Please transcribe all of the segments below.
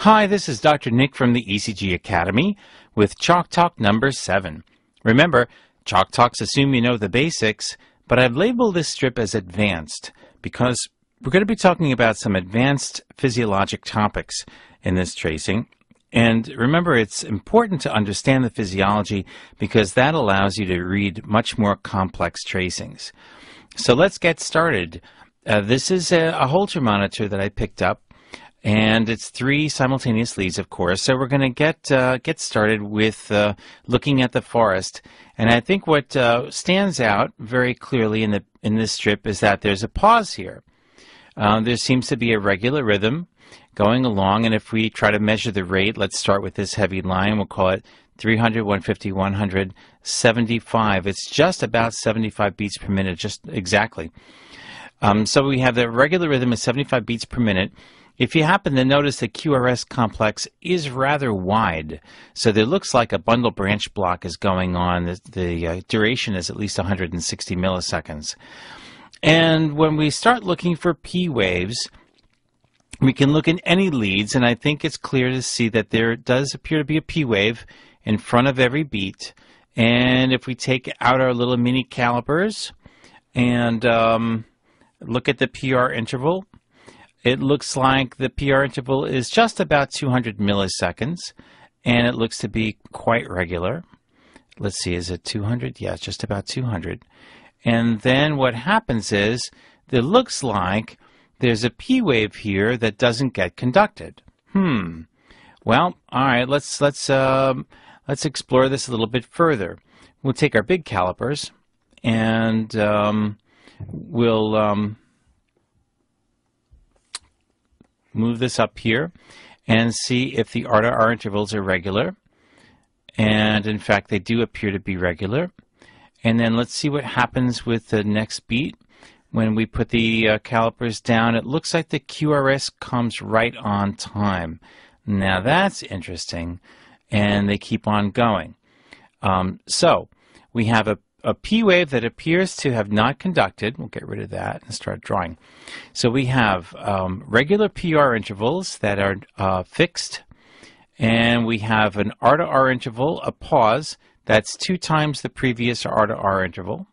Hi, this is Dr. Nick from the ECG Academy with Chalk Talk number 7. Remember, Chalk Talks assume you know the basics, but I've labeled this strip as advanced because we're going to be talking about some advanced physiologic topics in this tracing. And remember, it's important to understand the physiology because that allows you to read much more complex tracings. So let's get started. Uh, this is a, a Holter monitor that I picked up and it's three simultaneous leads, of course. So we're going to get uh, get started with uh, looking at the forest. And I think what uh, stands out very clearly in the in this strip is that there's a pause here. Um, there seems to be a regular rhythm going along, and if we try to measure the rate, let's start with this heavy line. We'll call it 300, 150, 100, 75. It's just about 75 beats per minute, just exactly. Um, so we have the regular rhythm of 75 beats per minute. If you happen to notice the QRS complex is rather wide, so there looks like a bundle branch block is going on. The, the uh, duration is at least 160 milliseconds. And when we start looking for P waves, we can look in any leads, and I think it's clear to see that there does appear to be a P wave in front of every beat. And if we take out our little mini calipers and um, look at the PR interval, it looks like the PR interval is just about 200 milliseconds, and it looks to be quite regular. Let's see, is it 200? Yeah, just about 200. And then what happens is, it looks like there's a P wave here that doesn't get conducted. Hmm. Well, all right. Let's let's um, let's explore this a little bit further. We'll take our big calipers, and um, we'll um, move this up here and see if the R to R intervals are regular. And in fact, they do appear to be regular. And then let's see what happens with the next beat. When we put the uh, calipers down, it looks like the QRS comes right on time. Now that's interesting. And they keep on going. Um, so we have a a P wave that appears to have not conducted. We'll get rid of that and start drawing. So we have um, regular PR intervals that are uh, fixed, and we have an R to R interval, a pause, that's two times the previous R to R interval,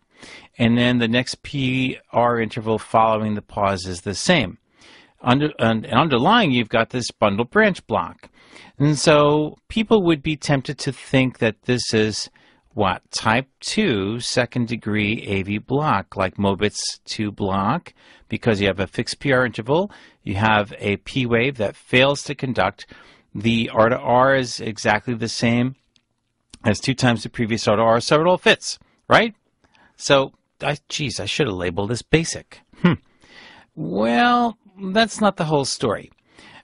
and then the next PR interval following the pause is the same. Under, and underlying, you've got this bundle branch block. And so people would be tempted to think that this is what? Type 2 second degree AV block, like Mobitz 2 block, because you have a fixed PR interval, you have a P wave that fails to conduct. The R to R is exactly the same as two times the previous R to R, so it all fits, right? So, I, geez, I should have labeled this basic. Hmm. Well, that's not the whole story.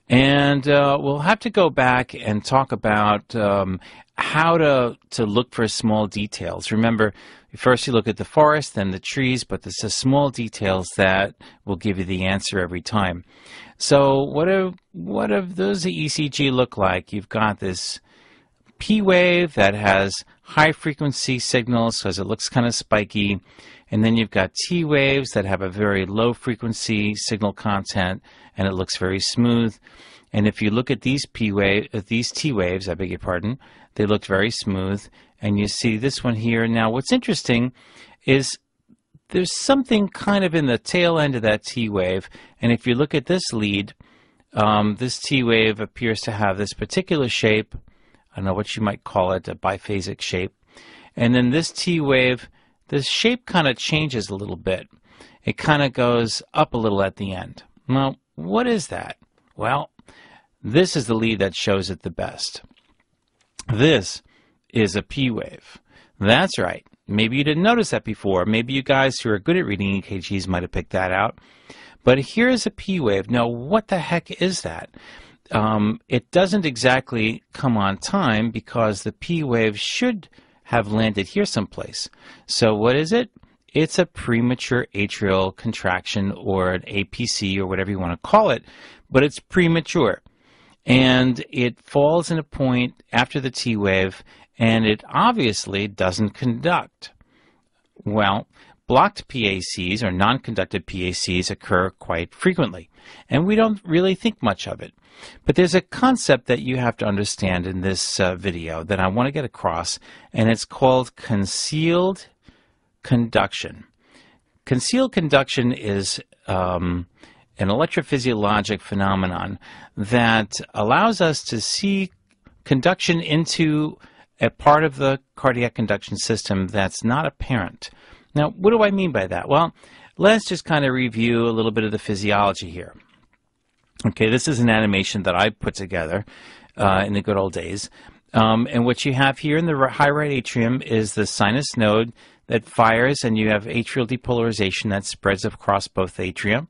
And uh, we'll have to go back and talk about um, how to, to look for small details. Remember, first you look at the forest, then the trees, but it's the small details that will give you the answer every time. So what do, what do those ECG look like? You've got this P wave that has high frequency signals because it looks kind of spiky. And then you've got T waves that have a very low frequency signal content and it looks very smooth. And if you look at these P wave, uh, these T waves, I beg your pardon, they looked very smooth. And you see this one here. Now, what's interesting is there's something kind of in the tail end of that T wave. And if you look at this lead, um, this T wave appears to have this particular shape. I don't know what you might call it, a biphasic shape. And then this T wave, the shape kind of changes a little bit. It kind of goes up a little at the end. Well, what is that? Well, this is the lead that shows it the best. This is a P wave. That's right. Maybe you didn't notice that before. Maybe you guys who are good at reading EKGs might have picked that out. But here's a P wave. Now, what the heck is that? Um, it doesn't exactly come on time because the P wave should have landed here someplace. So what is it? It's a premature atrial contraction or an APC or whatever you want to call it, but it's premature. And it falls in a point after the T wave, and it obviously doesn't conduct. Well, blocked PACs or non-conducted PACs occur quite frequently, and we don't really think much of it. But there's a concept that you have to understand in this uh, video that I want to get across, and it's called concealed conduction. Concealed conduction is um, an electrophysiologic phenomenon that allows us to see conduction into a part of the cardiac conduction system that's not apparent. Now, what do I mean by that? Well, let's just kind of review a little bit of the physiology here. Okay, this is an animation that I put together uh, in the good old days. Um, and what you have here in the high right atrium is the sinus node that fires, and you have atrial depolarization that spreads across both atria.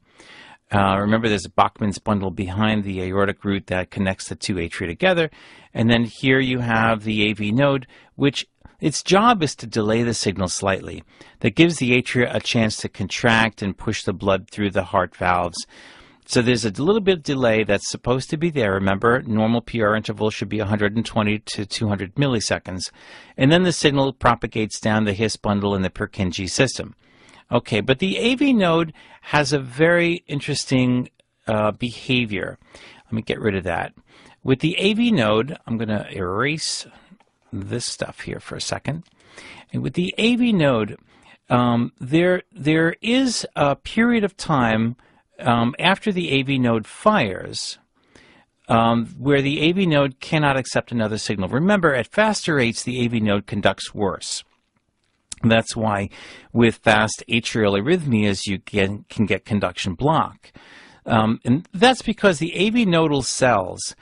Uh, remember, there's a Bachmann's bundle behind the aortic root that connects the two atria together. And then here you have the AV node, which its job is to delay the signal slightly. That gives the atria a chance to contract and push the blood through the heart valves. So there's a little bit of delay that's supposed to be there. Remember, normal PR interval should be 120 to 200 milliseconds. And then the signal propagates down the His bundle in the Purkinje system. Okay, but the AV node has a very interesting uh, behavior. Let me get rid of that. With the AV node, I'm going to erase this stuff here for a second. And with the AV node, um, there there is a period of time um, after the AV node fires um, where the AV node cannot accept another signal. Remember, at faster rates, the AV node conducts worse. That's why with fast atrial arrhythmias, you can, can get conduction block. Um, and that's because the AV nodal cells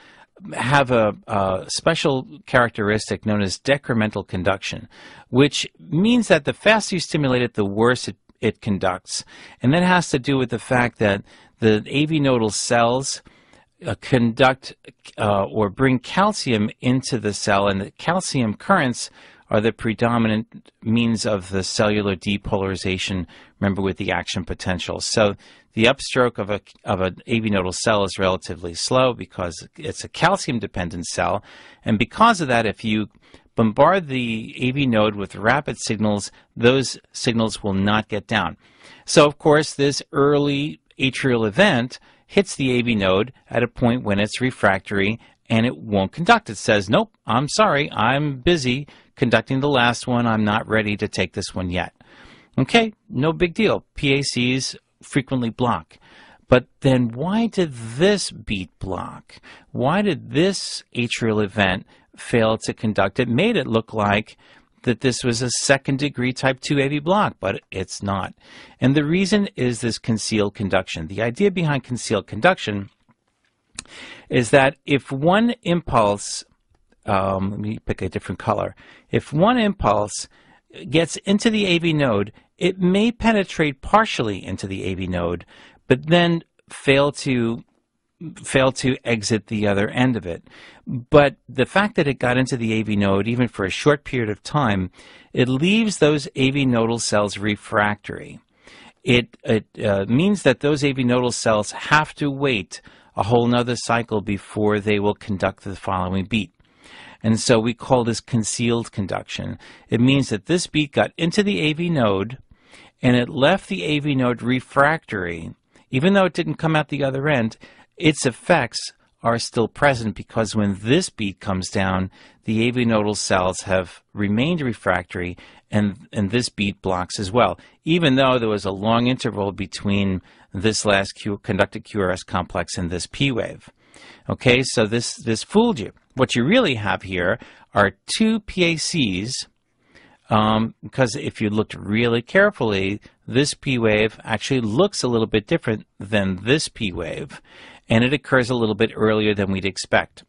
have a, a, special characteristic known as decremental conduction, which means that the faster you stimulate it, the worse it, it conducts. And that has to do with the fact that the AV nodal cells uh, conduct uh, or bring calcium into the cell, and the calcium currents are the predominant means of the cellular depolarization, remember, with the action potential. So the upstroke of, a, of an AV nodal cell is relatively slow because it's a calcium dependent cell. And because of that, if you bombard the AV node with rapid signals, those signals will not get down. So, of course, this early atrial event hits the AV node at a point when it's refractory and it won't conduct. It says, nope, I'm sorry, I'm busy conducting the last one. I'm not ready to take this one yet. Okay, no big deal. PACs frequently block. But then why did this beat block? Why did this atrial event fail to conduct? It made it look like that this was a second degree type 2 AV block, but it's not. And the reason is this concealed conduction. The idea behind concealed conduction is that if one impulse um, let me pick a different color. If one impulse gets into the AV node, it may penetrate partially into the AV node, but then fail to fail to exit the other end of it. But the fact that it got into the AV node, even for a short period of time, it leaves those AV nodal cells refractory. It, it uh, means that those AV nodal cells have to wait a whole nother cycle before they will conduct the following beat. And so we call this concealed conduction. It means that this beat got into the AV node and it left the AV node refractory. Even though it didn't come out the other end, its effects are still present because when this beat comes down, the AV nodal cells have remained refractory and, and this beat blocks as well, even though there was a long interval between this last Q, conducted QRS complex and this P wave. Okay, so this, this fooled you. What you really have here are two PACs, um, because if you looked really carefully, this P wave actually looks a little bit different than this P wave, and it occurs a little bit earlier than we'd expect.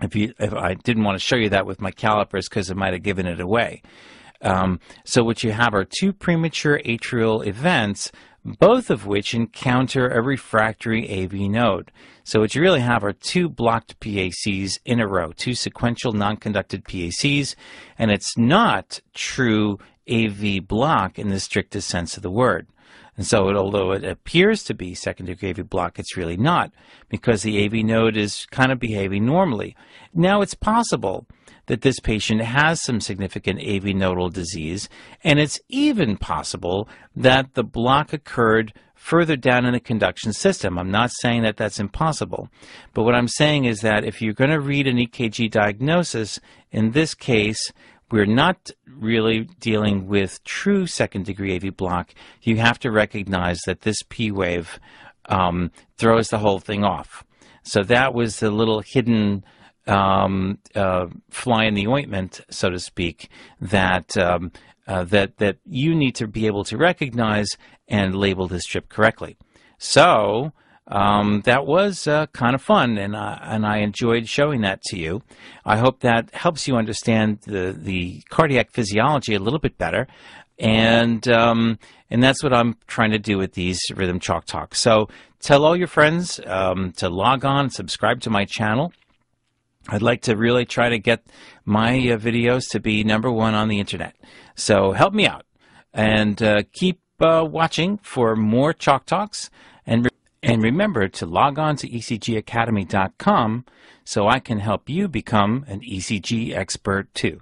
If, you, if I didn't want to show you that with my calipers because it might have given it away. Um, so what you have are two premature atrial events both of which encounter a refractory AV node. So what you really have are two blocked PACs in a row, two sequential non-conducted PACs, and it's not true AV block in the strictest sense of the word. And so it, although it appears to be second-degree AV block, it's really not, because the AV node is kind of behaving normally. Now it's possible that this patient has some significant AV nodal disease, and it's even possible that the block occurred further down in the conduction system. I'm not saying that that's impossible, but what I'm saying is that if you're going to read an EKG diagnosis, in this case, we're not really dealing with true second degree AV block. You have to recognize that this P wave um, throws the whole thing off. So that was the little hidden um, uh, fly in the ointment, so to speak, that um, uh, that that you need to be able to recognize and label this strip correctly. So um, that was uh, kind of fun, and uh, and I enjoyed showing that to you. I hope that helps you understand the the cardiac physiology a little bit better, and um, and that's what I'm trying to do with these Rhythm Chalk Talks. So tell all your friends um, to log on, subscribe to my channel. I'd like to really try to get my uh, videos to be number one on the internet. So help me out and uh, keep uh, watching for more Chalk Talks. And, and remember to log on to ECGacademy.com so I can help you become an ECG expert too.